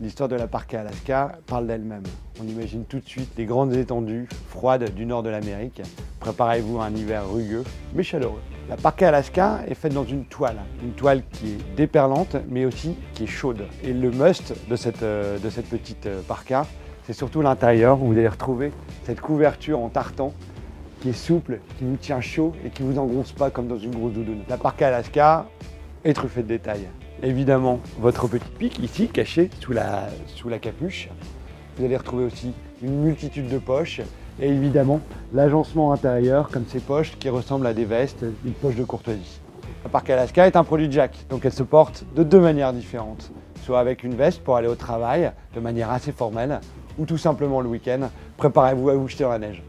l'histoire de la parka Alaska parle d'elle-même. On imagine tout de suite les grandes étendues froides du nord de l'Amérique. Préparez-vous à un hiver rugueux mais chaleureux. La parka Alaska est faite dans une toile, une toile qui est déperlante mais aussi qui est chaude. Et le must de cette, euh, petite euh, parka, c'est surtout l'intérieur où vous allez retrouver cette couverture en tartan qui est souple, qui vous tient chaud et qui ne vous engonce pas comme dans une grosse doudoune. La parka Alaska est truffée de détails. Évidemment, votre petit pic ici, caché sous la, sous la capuche. Vous allez retrouver aussi une multitude de poches et évidemment l'agencement intérieur comme ces poches qui ressemblent à des vestes, une poche de courtoisie. La parka Alaska est un produit Jack, donc elle se porte de deux manières différentes. Soit avec une veste pour aller au travail de manière assez formelle, ou tout simplement le week-end, préparez-vous à vous jeter dans la neige.